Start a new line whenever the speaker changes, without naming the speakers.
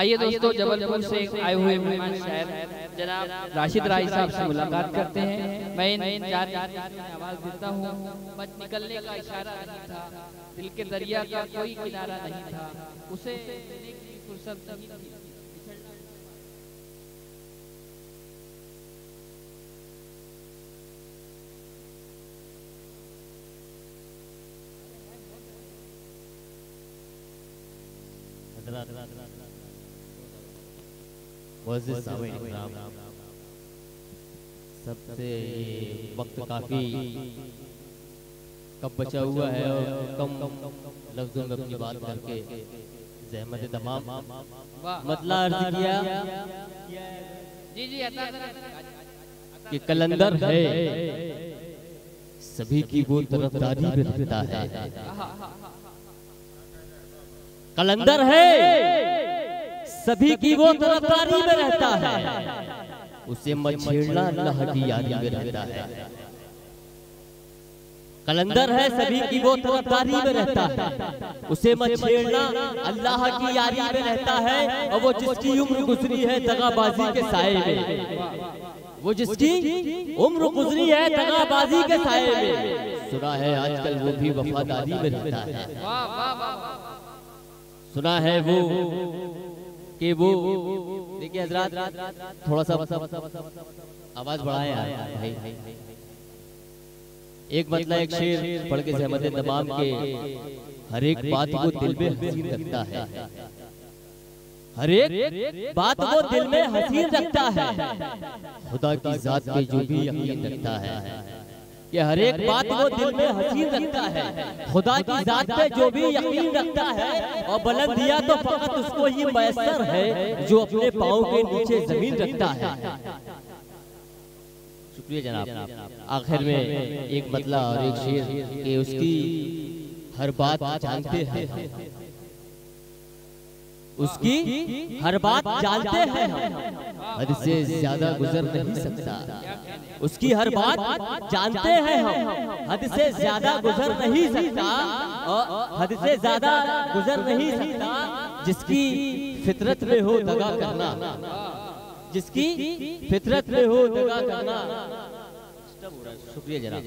आइए दोस्तों जबलपुर से आए हुए मेहमान शायर। जनाब राशिद राय साहब से मुलाकात करते हैं। मैं इन चार आवाज़ देता हूँ। बस निकलने का इशारा नहीं था। दिल के दरिया का कोई किनारा नहीं था। उसे फुर्सत नहीं थी।
मुअज़्ज़िज़ सामीन इकराम सबसे ये वक्त काफ़ी कब बचा हुआ है और कम लफ्ज़ों में अपनी बात करके जहमत तमाम मतला अर्ज़ किया
जी जी
कि कलंदर है। सभी की वो तरफदारी में रहता है। कलंदर है। सभी की वो तरफदारी में रहता है। उसे मत छेड़ना अल्लाह की यारी में रहता है। कलंदर है सभी की वो तरफदारी में रहता है। उसे मत छेड़ना अल्लाह की यारी में रहता है और वो जिसकी उम्र गुजरी है दगाबाजी के साए में। वो जिसकी उम्र गुजरी है दगाबाजी के साए में। सुना है आजकल वो भी वफादारी में रहता है। सुना है वो कि वो देखिए हजरात थोड़ा सा आवाज़ बढ़ाए यार भाई। एक मतलब एक शेर पढ़ के सहमत तमाम के हर एक बात को दिल में हसीन रखता है। हर एक बात वो दिल में हसीन रखता है। खुदा की जात पे जो भी यकीन रखता है। कि हर एक बात वो दिल में हसीन रखता है। खुदा की जात पे जो भी यकीन रखता है, और बुलंदिया तो फकत उसको ही मैसर है, जो अपने पाँव के नीचे ज़मीन रखता है। शुक्रिया जनाब। आखिर में एक मतला और एक शेर कि उसकी हर बात जानते हैं। उसकी हर बात जानते हैं हम। हद से ज़्यादा गुजर नहीं सकता। उसकी हर बात जानते हैं हम। हद से ज़्यादा गुजर नहीं सकता और हद से ज़्यादा गुजर नहीं सकता। जिसकी फितरत में हो दगा करना। जिसकी फितरत में हो दगा करना। शुक्रिया जनाब